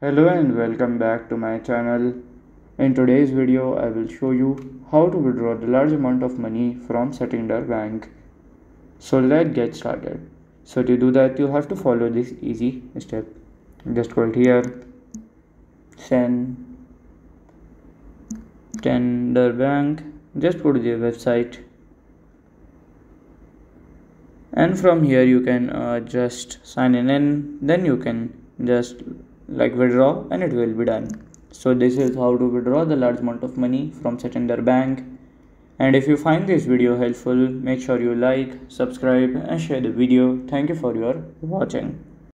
Hello and welcome back to my channel. In today's video, I will show you how to withdraw the large amount of money from Santander Bank. So let's get started. So to do that, you have to follow this easy step. Just go here, send Santander Bank. Just go to the website, and from here you can uh, just sign in. And then you can just like withdraw and it will be done. So this is how to withdraw the large amount of money from Santander Bank. And if you find this video helpful make sure you like subscribe and share the video. Thank you for your watching